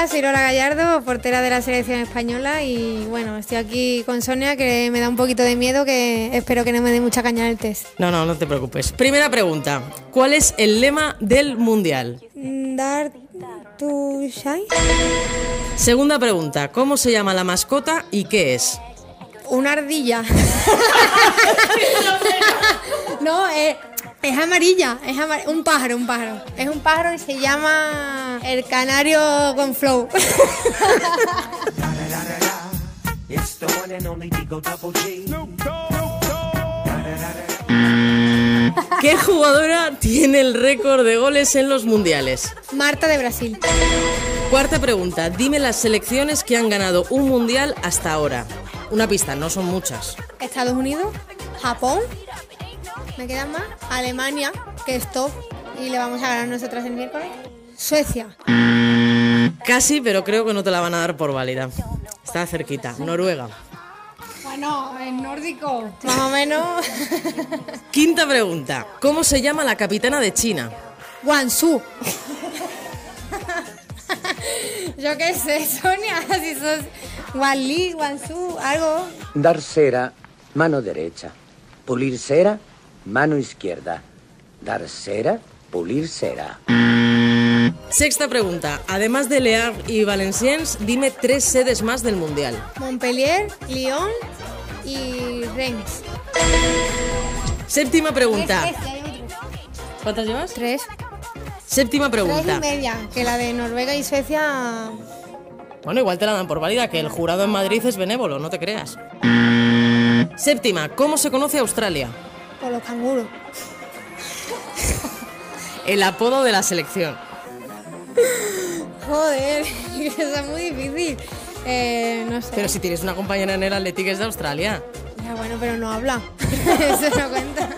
Hola, soy Lola Gallardo, portera de la selección española y bueno, estoy aquí con Sonia que me da un poquito de miedo que espero que no me dé mucha caña en el test. No, no, no te preocupes. Primera pregunta. ¿Cuál es el lema del Mundial? Dar to shine. Segunda pregunta. ¿Cómo se llama la mascota y qué es? Una ardilla. no, eh, es amarilla, es amar- un pájaro, un pájaro. Es un pájaro y se llama el canario con flow. ¿Qué jugadora tiene el récord de goles en los mundiales? Marta de Brasil. Cuarta pregunta. Dime las selecciones que han ganado un mundial hasta ahora. Una pista, no son muchas. Estados Unidos, Japón, me quedan más, Alemania, que es top y le vamos a ganar nosotras el miércoles. Suecia, Casi, pero creo que no te la van a dar por válida. Está cerquita. Noruega. bueno, en nórdico, más o menos. Quinta pregunta. ¿Cómo se llama la capitana de China? Guangzhou. Yo qué sé, Sonia, si sos Guanli, Guangzhou, algo. Dar cera, mano derecha. Pulir cera, mano izquierda. Dar cera, pulir cera. Sexta pregunta. Además de Lear y Valenciennes, dime tres sedes más del mundial. Montpellier, Lyon y Reims. Séptima pregunta. Tres, tres, tres. ¿Cuántas llevas? Tres. Séptima Tres y pregunta. media, que la de Noruega y Suecia Bueno, igual te la dan por válida, que el jurado en Madrid es benévolo, no te creas. Séptima. ¿Cómo se conoce Australia? Los canguros. El apodo de la selección. Joder, eso es muy difícil. Eh, no sé. Pero si tienes una compañera en el Athletic es de Australia. Ya bueno, pero no habla. eso no cuenta.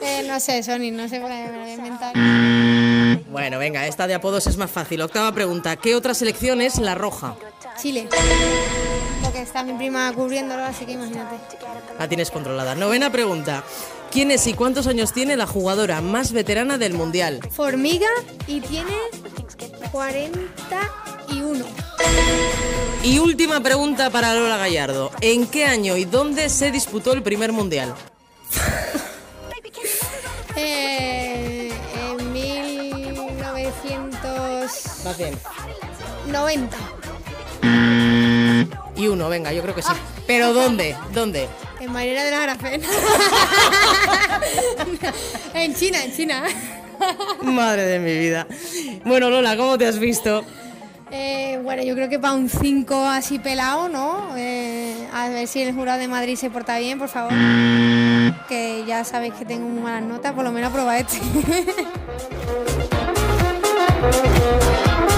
Eh, no sé, Sony, no sé por qué me lo voy a inventar. Bueno, venga, esta de apodos es más fácil. Octava pregunta. ¿Qué otra selección es la roja? Chile. Porque está mi prima cubriéndolo, así que imagínate. La tienes controlada. Novena pregunta. ¿Quién es y cuántos años tiene la jugadora más veterana del Mundial? Formiga y tiene 41. Y última pregunta para Lola Gallardo. ¿En qué año y dónde se disputó el primer Mundial? Eh, en 1990. Y uno, venga, yo creo que sí. ¿Pero dónde? ¿Dónde? En Marinera de la Grafén. en China, en China. Madre de mi vida. Bueno, Lola, ¿cómo te has visto? Eh, bueno, yo creo que para un 5 así pelado, ¿no? Eh, a ver si el jurado de Madrid se porta bien, por favor. Que ya sabéis que tengo muy malas notas, por lo menos prueba este.